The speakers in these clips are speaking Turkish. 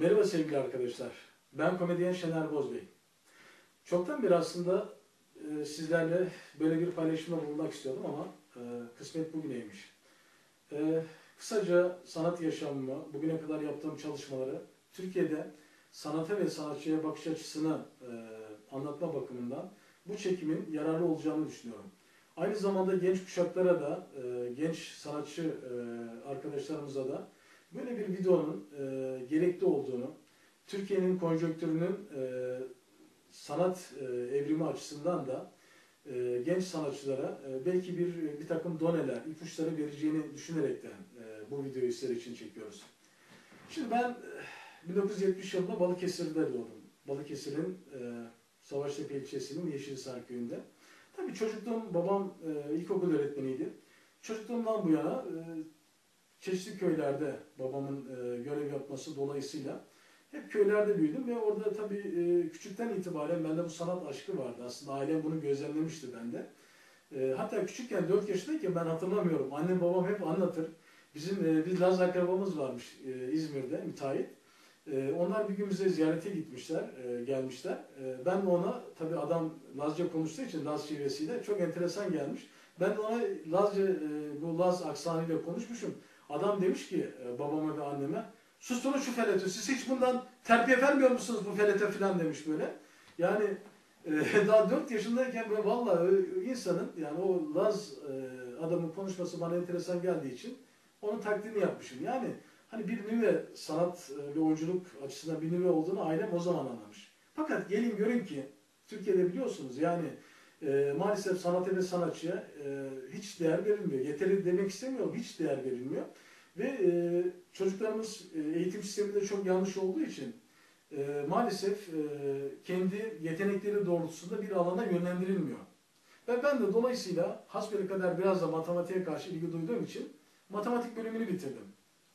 Merhaba sevgili arkadaşlar. Ben komedyen Şener Bozbey. Çoktan beri aslında e, sizlerle böyle bir paylaşımda bulunmak istiyordum ama e, kısmet bugüneymiş. E, kısaca sanat yaşamımı, bugüne kadar yaptığım çalışmaları, Türkiye'de sanata ve sanatçıya bakış açısını e, anlatma bakımından bu çekimin yararlı olacağını düşünüyorum. Aynı zamanda genç kuşaklara da, e, genç sanatçı e, arkadaşlarımıza da böyle bir videonun e, gerekli olduğunu, Türkiye'nin konjonktürünün e, sanat e, evrimi açısından da e, genç sanatçılara e, belki bir bir takım doneler, ipuçları vereceğini düşünerekten e, bu videoyu sizler için çekiyoruz. Şimdi ben e, 1970 yılında Balıkesir'de doğdum. Balıkesir'in e, Savaştepe ilçesinin Yeşilhisar köyünde. Tabii çocukluğum, babam e, ilkokul öğretmeniydi. Çocukluğumdan bu yana e, çeşitli köylerde babamın e, görev yapması dolayısıyla hep köylerde büyüdüm ve orada tabii e, küçükten itibaren bende bu sanat aşkı vardı. Aslında ailem bunu gözlemlemişti bende. E, hatta küçükken 4 yaşındayken ben hatırlamıyorum. Annem babam hep anlatır. Bizim e, bir Laz akrabamız varmış e, İzmir'de, müteahhit. E, onlar bir gün bize ziyarete gitmişler, e, gelmişler. E, ben de ona, tabii adam Lazca konuştuğu için Laz şivesiyle çok enteresan gelmiş. Ben de ona Lazca, e, bu Laz aksanıyla konuşmuşum. Adam demiş ki e, babama ve anneme, susturun şu feleti, siz hiç bundan terbiye vermiyor musunuz bu felete falan demiş böyle. Yani e, daha 4 yaşındayken böyle vallahi insanın yani o Laz e, adamın konuşması bana enteresan geldiği için onun taklidini yapmışım. Yani hani bir nüve sanat ve oyunculuk açısından bir nüve olduğunu ailem o zaman anlamış. Fakat gelin görün ki Türkiye'de biliyorsunuz yani e, maalesef sanata ve sanatçıya e, hiç değer verilmiyor. Yeterli demek istemiyorum, hiç değer verilmiyor. Ve e, çocuklarımız e, eğitim sisteminde çok yanlış olduğu için e, maalesef e, kendi yetenekleri doğrultusunda bir alana yönlendirilmiyor. Ve ben de dolayısıyla hasbeli kadar biraz da matematiğe karşı ilgi duyduğum için matematik bölümünü bitirdim.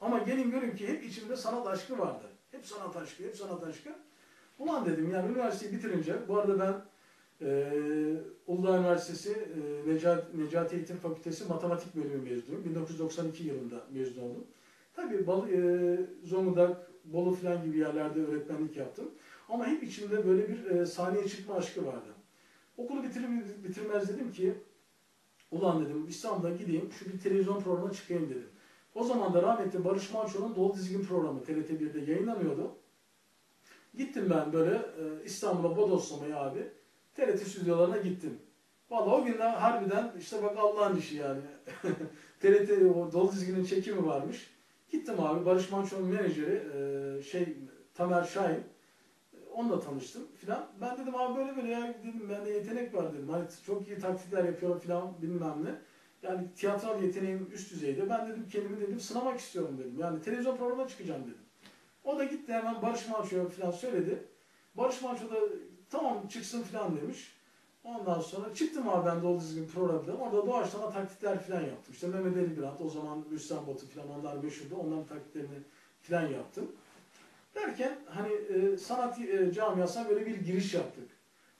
Ama gelin görün ki hep içimde sanat aşkı vardı. Hep sanat aşkı, hep sanat aşkı. Ulan dedim yani üniversiteyi bitirince, bu arada ben e, Uludağ Üniversitesi e, Necati, Necati Eğitim Fakültesi Matematik Bölümü mezunuyum. 1992 yılında mezun oldum. Tabii Bal, e, Zonguldak, Bolu falan gibi yerlerde öğretmenlik yaptım. Ama hep içimde böyle bir e, sahneye çıkma aşkı vardı. Okulu bitirir, bitirmez dedim ki, ulan dedim İstanbul'a gideyim, şu bir televizyon programına çıkayım dedim. O zaman da rahmetli Barış Manço'nun Dolu Dizgin programı TRT1'de yayınlanıyordu. Gittim ben böyle e, İstanbul'a bodoslamayı abi. TRT stüdyolarına gittim. Vallahi o günden harbiden işte bak Allah'ın işi yani. TRT o Dolu Dizgin'in çekimi varmış. Gittim abi Barış Manço'nun menajeri e, şey Tamer Şahin. Onunla tanıştım filan. Ben dedim abi böyle böyle ya dedim bende yetenek var dedim. Hani çok iyi taklitler yapıyorum filan bilmem ne. Yani tiyatral yeteneğim üst düzeyde. Ben dedim kendimi dedim sınamak istiyorum dedim. Yani televizyon programına çıkacağım dedim. O da gitti hemen Barış Manço'ya falan söyledi. Barış Manço da tamam çıksın falan demiş. Ondan sonra çıktım abi ben dolu dizgin programda. Orada doğaçlama taklitler falan yaptım. İşte Mehmet Ali Birant, o zaman Rüstem Batu falan onlar meşhurdu. Onların taklitlerini falan yaptım. Derken hani e, sanat e, camiasına böyle bir giriş yaptık.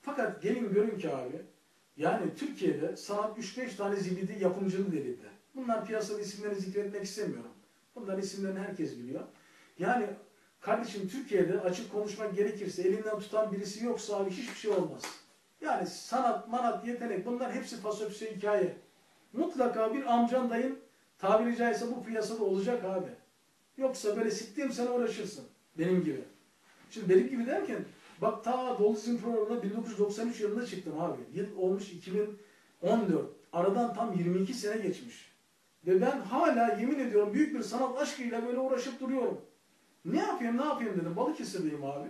Fakat gelin görün ki abi yani Türkiye'de sanat 3-5 tane zibidi yapımcının elinde. Bunlar piyasada isimlerini zikretmek istemiyorum. Bunlar isimlerini herkes biliyor. Yani kardeşim Türkiye'de açık konuşmak gerekirse elinden tutan birisi yoksa abi hiçbir şey olmaz. Yani sanat, manat, yetenek bunlar hepsi fasöpse hikaye. Mutlaka bir amcan dayın tabiri caizse bu piyasada olacak abi. Yoksa böyle siktiğim sen uğraşırsın. Benim gibi. Şimdi benim gibi derken bak ta Dolu Dizgin programına 1993 yılında çıktım abi. Yıl olmuş 2014. Aradan tam 22 sene geçmiş. Ve ben hala yemin ediyorum büyük bir sanat aşkıyla böyle uğraşıp duruyorum. Ne yapayım ne yapayım dedim. Balıkesir'deyim abi.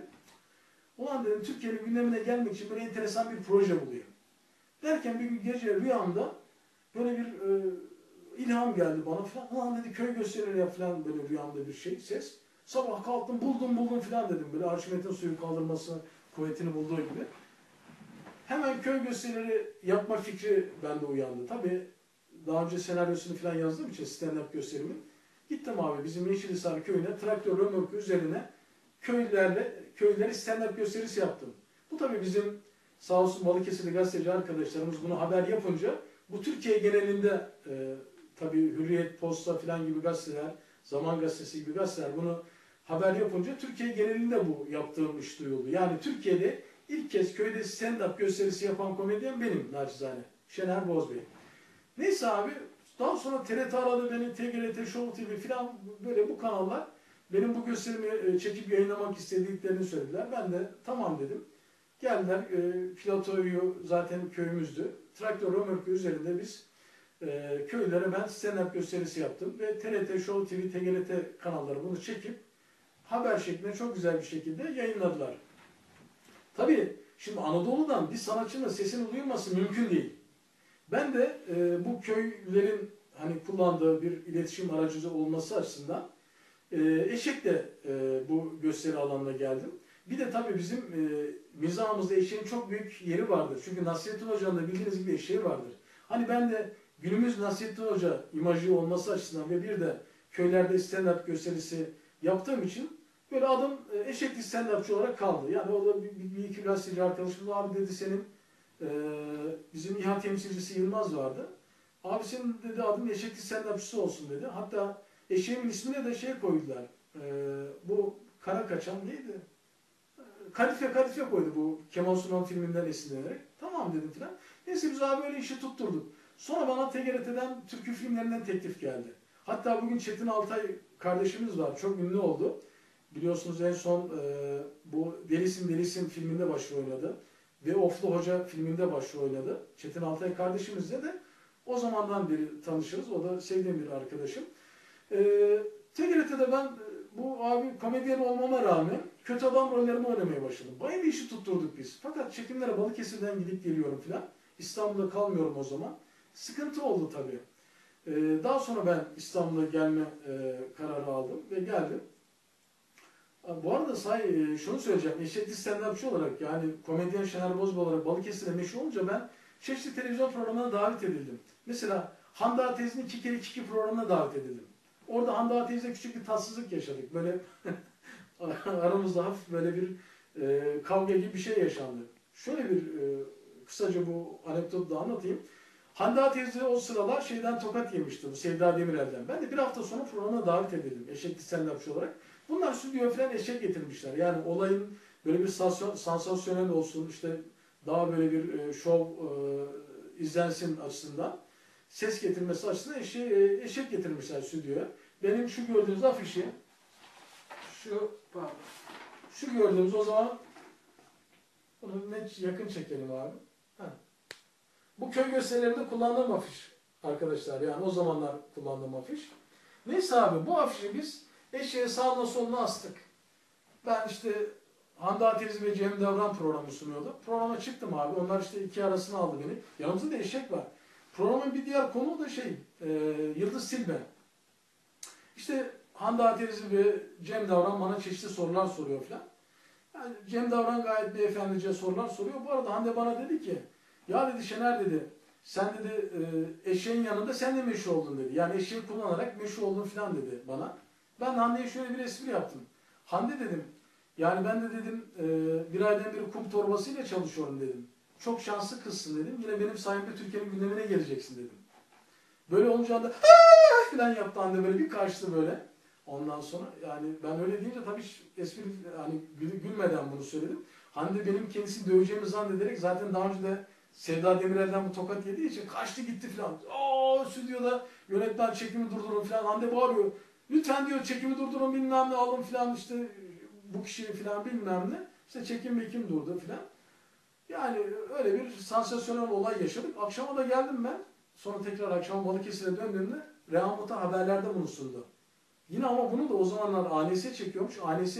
Ulan dedim Türkiye'nin gündemine gelmek için böyle enteresan bir proje bulayım. Derken bir gün gece rüyamda böyle bir e, ilham geldi bana falan. Ulan dedi köy gösterileri yap falan böyle rüyamda bir şey ses. Sabah kalktım buldum buldum falan dedim. Böyle Arşimet'in suyu kaldırması kuvvetini bulduğu gibi. Hemen köy gösterileri yapma fikri bende uyandı. Tabii daha önce senaryosunu falan yazdığım için stand-up gösterimin. Gittim abi bizim Yeşilhisar köyüne traktör römorku üzerine köylerle köyleri stand-up gösterisi yaptım. Bu tabii bizim sağ olsun Balıkesirli gazeteci arkadaşlarımız bunu haber yapınca bu Türkiye genelinde e, tabii Hürriyet, Posta falan gibi gazeteler, Zaman Gazetesi gibi gazeteler bunu haber yapınca Türkiye genelinde bu yaptığım iş duyuldu. Yani Türkiye'de ilk kez köyde stand-up gösterisi yapan komedyen benim naçizane. Şener Bozbey. Neyse abi daha sonra TRT aradı beni, TGRT, Show TV filan böyle bu kanallar benim bu gösterimi e, çekip yayınlamak istediklerini söylediler. Ben de tamam dedim. Geldiler, e, Platoyu zaten köyümüzdü. Traktör römorku üzerinde biz e, köylere ben stand-up gösterisi yaptım. Ve TRT, Show TV, TGRT kanalları bunu çekip haber şeklinde çok güzel bir şekilde yayınladılar. Tabii şimdi Anadolu'dan bir sanatçının sesini duyulması mümkün değil. Ben de e, bu köylerin hani kullandığı bir iletişim aracı olması açısından e, eşekle e, bu gösteri alanına geldim. Bir de tabii bizim e, mizahımızda eşeğin çok büyük yeri vardır. Çünkü Nasrettin Hoca'nın da bildiğiniz gibi eşeği vardır. Hani ben de günümüz Nasrettin Hoca imajı olması açısından ve bir de köylerde stand-up gösterisi yaptığım için böyle adım e, eşekli stand-upçı olarak kaldı. Yani orada bir, bir, bir iki gazeteci arkadaşımız abi dedi senin e, bizim İHA temsilcisi Yılmaz vardı. Abi dedi adın eşekli stand-upçısı olsun dedi. Hatta eşeğimin ismine de şey koydular. E, bu kara kaçan neydi? E, Kadife Kadife koydu bu Kemal Sunal filminden esinlenerek. Tamam dedim filan. Neyse biz abi öyle işi tutturduk. Sonra bana TGRT'den türkü filmlerinden teklif geldi. Hatta bugün Çetin Altay kardeşimiz var. Çok ünlü oldu. Biliyorsunuz en son e, bu Delisin Delisin filminde başrol oynadı. Ve Oflu Hoca filminde başrol oynadı. Çetin Altay kardeşimizle de o zamandan beri tanışırız. O da sevdiğim bir arkadaşım. E, TGRT'de ben bu abi komedyen olmama rağmen kötü adam rollerimi oynamaya başladım. Bayağı bir işi tutturduk biz. Fakat çekimlere Balıkesir'den gidip geliyorum filan. İstanbul'da kalmıyorum o zaman. Sıkıntı oldu tabii. Ee, daha sonra ben İstanbul'a gelme e, kararı aldım ve geldim. Bu arada say e, şunu söyleyeceğim. Eşekli stand-upçı olarak yani komedyen Şener Bozbey olarak Balıkesir'e meşhur olunca ben çeşitli televizyon programına davet edildim. Mesela Hande Atez'in iki kere iki iki programına davet edildim. Orada Hande Atez'le küçük bir tatsızlık yaşadık. Böyle aramızda hafif böyle bir e, kavga gibi bir şey yaşandı. Şöyle bir e, kısaca bu anekdotu da anlatayım. Hande Atez'de o sıralar şeyden tokat yemişti bu Sevda Demirel'den. Ben de bir hafta sonra programa davet edildim eşekli stand olarak. Bunlar stüdyoya falan eşek getirmişler. Yani olayın böyle bir sansasyonel olsun işte daha böyle bir e, şov e, izlensin açısından ses getirmesi açısından eşe, e, eşek getirmişler stüdyoya. Benim şu gördüğünüz afişi şu pardon, şu gördüğümüz o zaman bunu net yakın çekelim abi. Heh. Bu köy gösterilerinde kullandığım afiş arkadaşlar. Yani o zamanlar kullandığım afiş. Neyse abi bu afişi biz eşeğe sağına soluna astık. Ben işte Hande Ateliz ve Cem Devran programı sunuyordu. Programa çıktım abi. Onlar işte iki arasına aldı beni. Yanımızda da eşek var. Programın bir diğer konu da şey, e, Yıldız Silbe. İşte Hande Ateliz ve Cem Davran bana çeşitli sorular soruyor falan. Yani Cem Davran gayet beyefendice sorular soruyor. Bu arada Hande bana dedi ki, ya dedi Şener dedi, sen dedi e, eşeğin yanında sen de meşhur oldun dedi. Yani eşeği kullanarak meşhur oldun falan dedi bana. Ben Hande'ye şöyle bir espri yaptım. Hande dedim, yani ben de dedim e, bir aydan beri kum torbasıyla çalışıyorum dedim. Çok şanslı kızsın dedim. Yine benim sayemde Türkiye'nin gündemine geleceksin dedim. Böyle olunca da falan yaptı Hande böyle bir kaçtı böyle. Ondan sonra yani ben öyle deyince tabii espri hani gülmeden bunu söyledim. Hande benim kendisini döveceğimi zannederek zaten daha önce de Sevda Demirel'den bu tokat yediği için kaçtı gitti falan. Oo stüdyoda yönetmen çekimi durdurun falan. Hande bağırıyor. Lütfen diyor çekimi durdurun bilmem ne alın falan işte bu kişi falan bilmem ne. İşte çekim mekim durdu falan. Yani öyle bir sansasyonel olay yaşadık. Akşama da geldim ben. Sonra tekrar akşam Balıkesir'e döndüğümde Rehan Muhtar haberlerde bunu sundu. Yine ama bunu da o zamanlar ANS çekiyormuş. ANS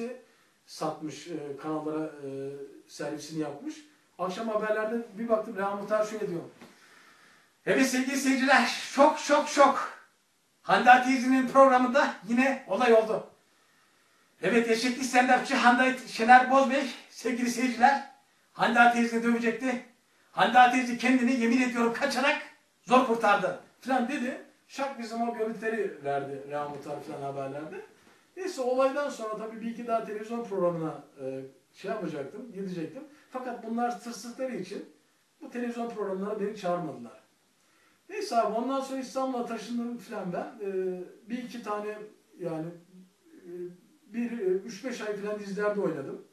satmış e, kanallara e, servisini yapmış. Akşam haberlerde bir baktım Rehan Muhtar şöyle diyor. Evet sevgili seyirciler şok şok şok. Hande Atiz'in programında yine olay oldu. Evet eşekli stand-upçı Hande Şener Bozbey sevgili seyirciler Hande Atiz'i dövecekti. Hande Atiz'i kendini yemin ediyorum kaçarak zor kurtardı falan dedi. Şak bizim o görüntüleri verdi Reha Muhtar falan haberlerde. Neyse olaydan sonra tabii bir iki daha televizyon programına e, şey yapacaktım, gidecektim. Fakat bunlar tırsıkları için bu televizyon programlarına beni çağırmadılar. Neyse abi ondan sonra İstanbul'a taşındım falan ben. E, bir iki tane yani e, bir 3-5 ay falan dizilerde oynadım.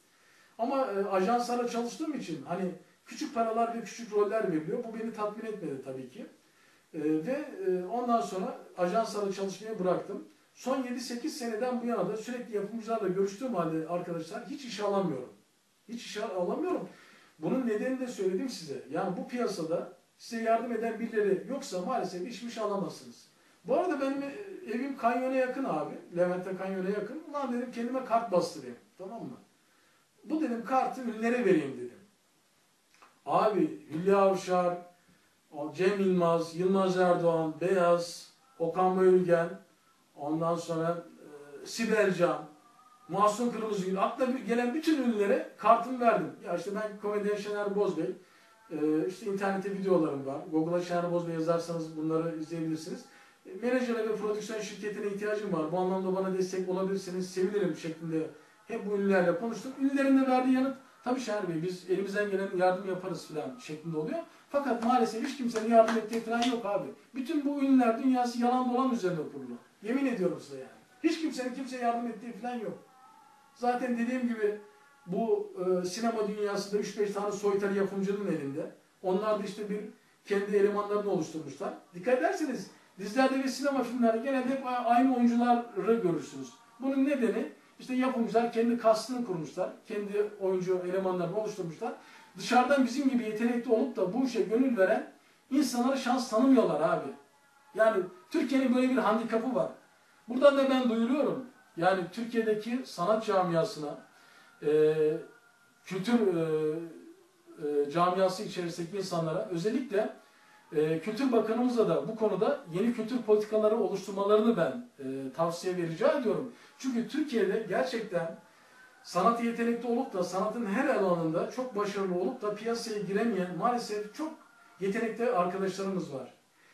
Ama e, ajanslarla çalıştığım için hani küçük paralar ve küçük roller veriliyor. Bu beni tatmin etmedi tabii ki. E, ve e, ondan sonra ajanslarla çalışmayı bıraktım. Son 7-8 seneden bu yana da sürekli yapımcılarla görüştüğüm halde arkadaşlar hiç işe alamıyorum. Hiç işe alamıyorum. Bunun nedenini de söyledim size. Yani bu piyasada size yardım eden birileri yoksa maalesef işmiş alamazsınız. Bu arada benim evim kanyona yakın abi. Levent'te kanyona yakın. Ulan dedim kendime kart bastırayım. Tamam mı? Bu dedim kartı ünlere vereyim dedim. Abi Hülya Avşar, Cem Yılmaz, Yılmaz Erdoğan, Beyaz, Okan Bayülgen, ondan sonra e, Sibel Can, Masum Kırmızıgül, akla gelen bütün ünlülere kartımı verdim. Ya işte ben komedyen Şener Bozbey, e, işte internette videolarım var. Google'a Şener Bozbey yazarsanız bunları izleyebilirsiniz. E, menajere ve prodüksiyon şirketine ihtiyacım var. Bu anlamda bana destek olabilirsiniz, sevinirim şeklinde hep bu ünlülerle konuştum. Ünlülerin de verdiği yanıt tabii Şener Bey biz elimizden gelen yardım yaparız falan şeklinde oluyor. Fakat maalesef hiç kimsenin yardım ettiği falan yok abi. Bütün bu ünlüler dünyası yalan dolan üzerine kurulu. Yemin ediyorum size yani. Hiç kimsenin kimseye yardım ettiği falan yok. Zaten dediğim gibi bu e, sinema dünyasında 3-5 tane soytarı yapımcının elinde. Onlar da işte bir kendi elemanlarını oluşturmuşlar. Dikkat ederseniz dizilerde ve sinema filmlerde genelde hep aynı oyuncuları görürsünüz. Bunun nedeni işte yapımcılar kendi kastını kurmuşlar. Kendi oyuncu elemanlarını oluşturmuşlar. Dışarıdan bizim gibi yetenekli olup da bu işe gönül veren insanlara şans tanımıyorlar abi. Yani Türkiye'nin böyle bir handikapı var. Buradan da ben duyuruyorum. Yani Türkiye'deki sanat camiasına, e, kültür e, e, camiası içerisindeki insanlara özellikle e, Kültür Bakanımıza da bu konuda yeni kültür politikaları oluşturmalarını ben e, tavsiye ve rica ediyorum. Çünkü Türkiye'de gerçekten sanat yetenekli olup da sanatın her alanında çok başarılı olup da piyasaya giremeyen maalesef çok yetenekli arkadaşlarımız var.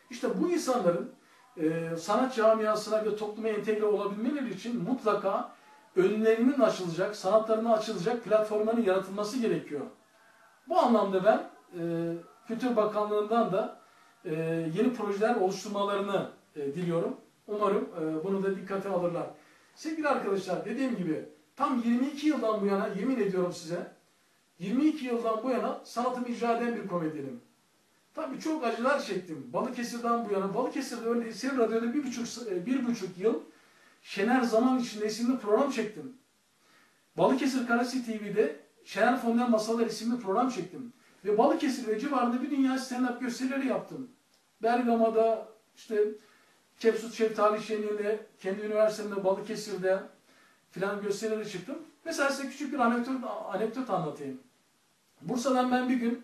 İşte bu insanların e, sanat camiasına ve topluma entegre olabilmeleri için mutlaka önlerinin açılacak, sanatlarına açılacak platformların yaratılması gerekiyor. Bu anlamda ben e, Kültür Bakanlığı'ndan da e, yeni projeler oluşturmalarını e, diliyorum. Umarım e, bunu da dikkate alırlar. Sevgili arkadaşlar dediğim gibi tam 22 yıldan bu yana yemin ediyorum size 22 yıldan bu yana sanatımı icra eden bir komedyenim. Tabii çok acılar çektim. Balıkesir'den bu yana. Balıkesir'de öyle Sivri Radyo'da bir buçuk, e, bir buçuk yıl Şener Zaman içinde isimli program çektim. Balıkesir Karasi TV'de Şener Fondel Masalar isimli program çektim. Ve Balıkesir ve civarında bir dünya stand-up gösterileri yaptım. Bergama'da, işte Kepsut Şeftali Şenliği'nde, kendi üniversitemde Balıkesir'de filan gösterileri çıktım. Mesela size küçük bir anekdot, anekdot anlatayım. Bursa'dan ben bir gün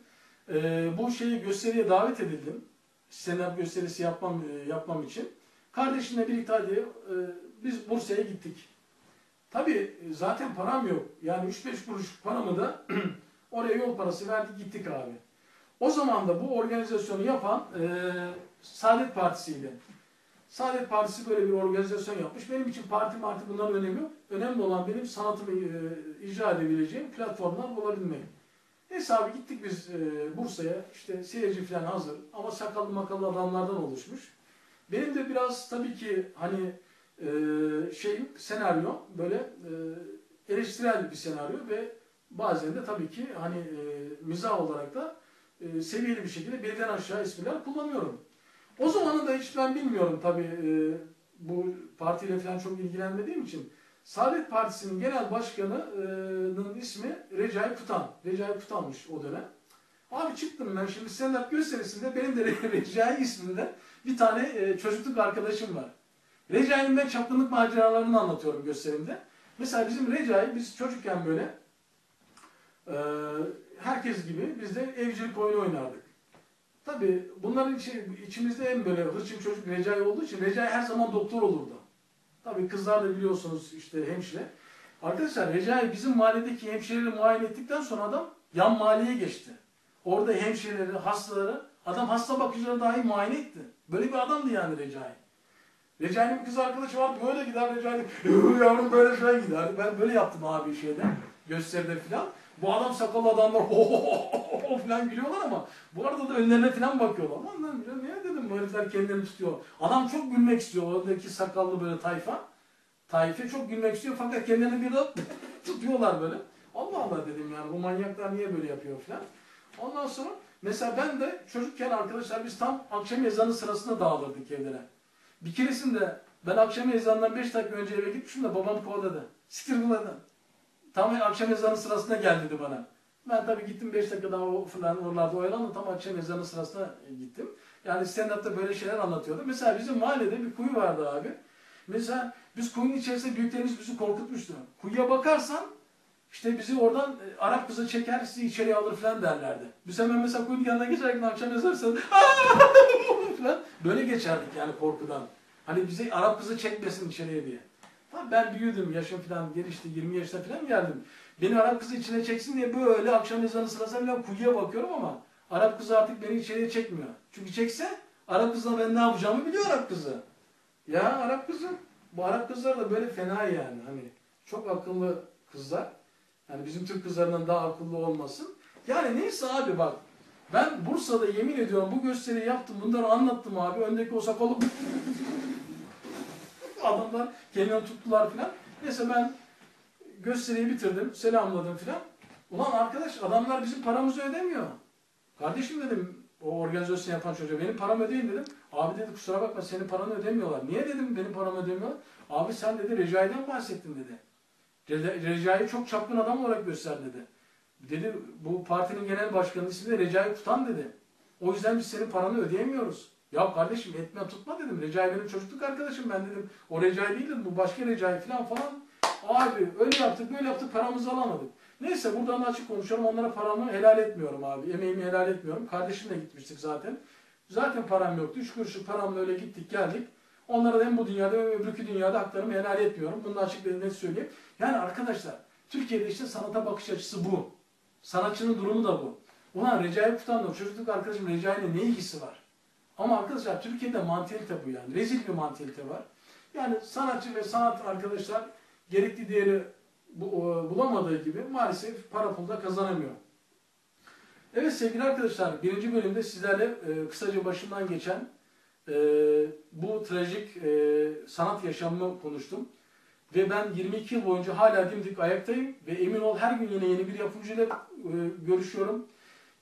e, bu şeyi gösteriye davet edildim. Stand-up gösterisi yapmam, e, yapmam için. Kardeşimle birlikte hadi e, biz Bursa'ya gittik. Tabii zaten param yok. Yani 3-5 kuruş paramı da oraya yol parası verdik gittik abi. O zaman da bu organizasyonu yapan e, Saadet Partisi'ydi. Saadet Partisi böyle bir organizasyon yapmış. Benim için parti marti bunların önemi yok. Önemli olan benim sanatımı e, icra edebileceğim platformlar bulabilmek. Neyse abi gittik biz e, Bursa'ya. İşte seyirci falan hazır. Ama sakallı makallı adamlardan oluşmuş. Benim de biraz tabii ki hani e, şeyim senaryo böyle e, eleştirel bir senaryo ve bazen de tabii ki hani e, mizah olarak da e, seviyeli bir şekilde belirten aşağı espriler kullanıyorum. O zamanı da hiç ben bilmiyorum tabii e, bu partiyle falan çok ilgilenmediğim için. Saadet Partisi'nin genel başkanının ismi Recai Kutan. Recai Kutan'mış o dönem. Abi çıktım ben şimdi stand-up gösterisinde benim de Recai isminde bir tane e, çocukluk arkadaşım var. Recai'nin ben çapkınlık maceralarını anlatıyorum gösterimde. Mesela bizim Recai biz çocukken böyle e, herkes gibi biz de evcilik oyunu oynardık. Tabi bunların içi, içimizde en böyle hırçın çocuk Recai olduğu için Recai her zaman doktor olurdu. Tabii kızlar da biliyorsunuz işte hemşire. Arkadaşlar Recai bizim mahalledeki hemşireleri muayene ettikten sonra adam yan mahalleye geçti. Orada hemşireleri, hastaları, adam hasta bakıcıları dahi muayene etti. Böyle bir adamdı yani Recai. Recai'nin kız arkadaşı vardı böyle gider Recai yavrum böyle şöyle gider. Ben böyle yaptım abi şeyde gösteride filan. Bu adam sakallı adamlar ho falan gülüyorlar ama bu arada da önlerine falan bakıyorlar. Lan niye dedim bu herifler kendilerini tutuyor. Adam çok gülmek istiyor oradaki sakallı böyle tayfa. taife çok gülmek istiyor fakat kendilerini bir de tutuyorlar böyle. Allah Allah dedim yani bu manyaklar niye böyle yapıyor falan. Ondan sonra mesela ben de çocukken arkadaşlar biz tam akşam ezanı sırasında dağılırdık evlere. Bir keresinde ben akşam ezanından 5 dakika önce eve gitmişim de babam kovaladı. Siktir gıladı. Tam akşam ezanı sırasında gel dedi bana. Ben tabii gittim 5 dakika daha o falan oralarda oyalandım. Tam akşam ezanı sırasına gittim. Yani stand-up'ta böyle şeyler anlatıyordu. Mesela bizim mahallede bir kuyu vardı abi. Mesela biz kuyunun içerisinde büyüklerimiz bizi korkutmuştu. Kuyuya bakarsan işte bizi oradan e, Arap kızı çeker sizi içeriye alır falan derlerdi. Biz hemen mesela kuyunun yanına geçerken akşam ezersen falan böyle geçerdik yani korkudan. Hani bizi Arap kızı çekmesin içeriye diye. Tabii ben büyüdüm, yaşım falan gelişti, 20 yaşta falan geldim. Beni Arap kızı içine çeksin diye böyle akşam ezanı sırasında falan kuyuya bakıyorum ama Arap kızı artık beni içeriye çekmiyor. Çünkü çekse Arap kızla ben ne yapacağımı biliyor Arap kızı. Ya Arap kızı, bu Arap kızlar da böyle fena yani. Hani çok akıllı kızlar. Yani bizim Türk kızlarından daha akıllı olmasın. Yani neyse abi bak. Ben Bursa'da yemin ediyorum bu gösteriyi yaptım. Bunları anlattım abi. Öndeki o sakalı adamlar kendini tuttular filan. Neyse ben gösteriyi bitirdim. Selamladım filan. Ulan arkadaş adamlar bizim paramızı ödemiyor. Kardeşim dedim o organizasyon yapan çocuğa benim paramı ödeyin dedim. Abi dedi kusura bakma senin paranı ödemiyorlar. Niye dedim benim paramı ödemiyorlar? Abi sen dedi Recai'den bahsettin dedi. Re- Recai'yi çok çapkın adam olarak göster dedi. Dedi bu partinin genel başkanı ismi de Recai Kutan dedi. O yüzden biz senin paranı ödeyemiyoruz. Ya kardeşim etme tutma dedim. Recai benim çocukluk arkadaşım ben dedim. O Recai değil. Bu başka Recai falan falan. Abi öyle yaptık böyle yaptık paramızı alamadık. Neyse buradan açık konuşuyorum. Onlara paramı helal etmiyorum abi. Emeğimi helal etmiyorum. Kardeşimle gitmiştik zaten. Zaten param yoktu. Üç kuruşluk paramla öyle gittik geldik. Onlara da hem bu dünyada hem öbürkü dünyada haklarımı helal etmiyorum. Bunu da açık net söyleyeyim. Yani arkadaşlar Türkiye'de işte sanata bakış açısı bu. Sanatçının durumu da bu. Ulan Recai Kutan'la çocukluk arkadaşım Recai'yle ne ilgisi var? Ama arkadaşlar Türkiye'de mantalite bu yani. Rezil bir mantalite var. Yani sanatçı ve sanat arkadaşlar gerekli değeri bulamadığı gibi maalesef para pulda kazanamıyor. Evet sevgili arkadaşlar birinci bölümde sizlerle e, kısaca başımdan geçen e, bu trajik e, sanat yaşamını konuştum. Ve ben 22 yıl boyunca hala dimdik ayaktayım ve emin ol her gün yine yeni bir yapımcıyla e, görüşüyorum.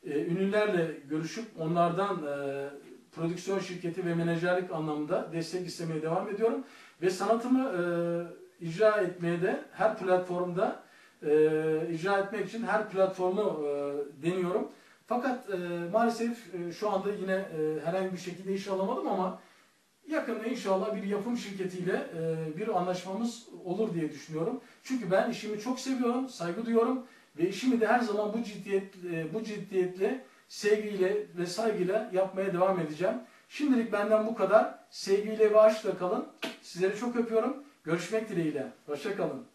E, ünlülerle görüşüp onlardan e, prodüksiyon şirketi ve menajerlik anlamında destek istemeye devam ediyorum. Ve sanatımı e, icra etmeye de her platformda e, icra etmek için her platformu e, deniyorum. Fakat e, maalesef e, şu anda yine e, herhangi bir şekilde iş alamadım ama yakında inşallah bir yapım şirketiyle e, bir anlaşmamız olur diye düşünüyorum. Çünkü ben işimi çok seviyorum, saygı duyuyorum ve işimi de her zaman bu ciddiyet e, bu ciddiyetle, sevgiyle ve saygıyla yapmaya devam edeceğim. Şimdilik benden bu kadar. Sevgiyle ve aşkla kalın. Sizleri çok öpüyorum. Görüşmek dileğiyle. Hoşçakalın.